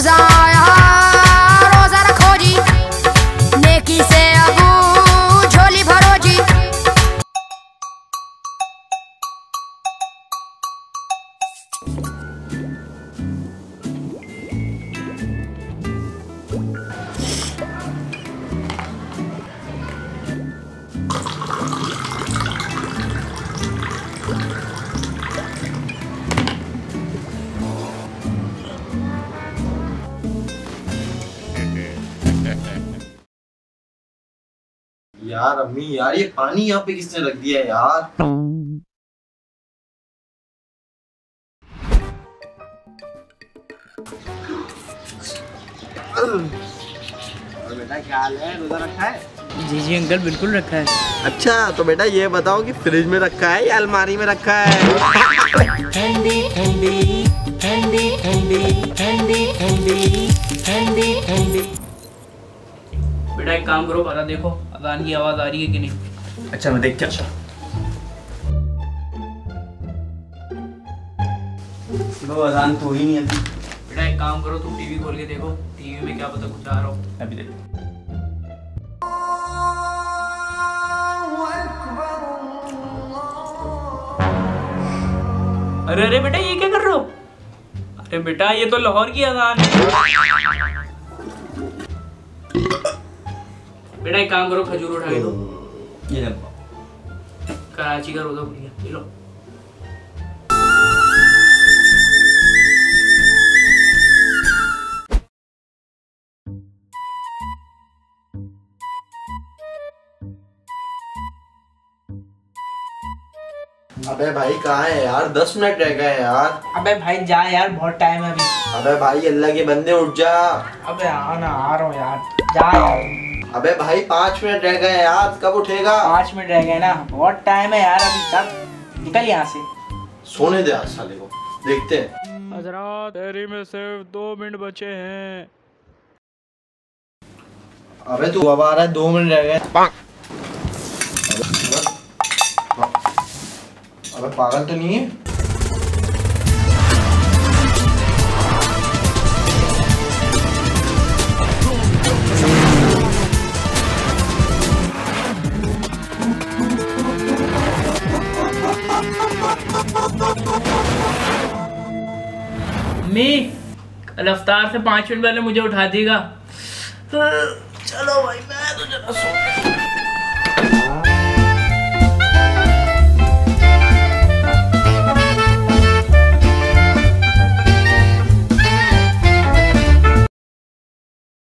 Ramzan यार अम्मी यार ये पानी यहाँ पे किसने रख दिया है यार? और बेटा क्या हाल है? रोजा रखा है? जी जी अंकल बिल्कुल रखा है। अच्छा तो बेटा ये बताओ कि फ्रिज में रखा है या अलमारी में रखा है? ठंडी ठंडी ठंडी ठंडी ठंडी ठंडी ठंडी ठंडी। बेटा एक काम करो पता देखो। अजान की आवाज़ आ रही है कि नहीं? अच्छा मैं देख क्या अच्छा वो अजान तो ही नहीं अभी। बेटा एक काम करो तुम टीवी खोल के देखो। टीवी में क्या पता कुछ आ रहा हो। अभी देख। अरे अरे बेटा ये क्या कर रहे हो? अरे बेटा ये तो लाहौर की अजान है। बेटा एक काम करो खजूर उठा के दो ये ले। कराची का रोजा खुल गया ये लो अबे भाई कहाँ है यार दस मिनट रह गए यार अबे भाई जा यार बहुत टाइम है अभी अबे भाई अल्लाह के बंदे उठ जा अबे आना आ रहा हूँ यार जा यार अबे भाई पाँच मिनट रह गए हैं यार कब उठेगा? पाँच मिनट रह गए ना। बहुत टाइम है यार अभी चल निकल यहाँ से। सोने दे आज साले को देखते हैं। हजरात देरी में सिर्फ़ दो मिनट बचे हैं। अबे तू अब आ रहा है दो मिनट रह गए अबे पागल तो नहीं है? मी रफ्तार से पाँच मिनट पहले मुझे उठा देगा। चलो भाई, मैं तो जरा सो